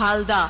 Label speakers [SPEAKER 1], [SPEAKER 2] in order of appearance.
[SPEAKER 1] হালদা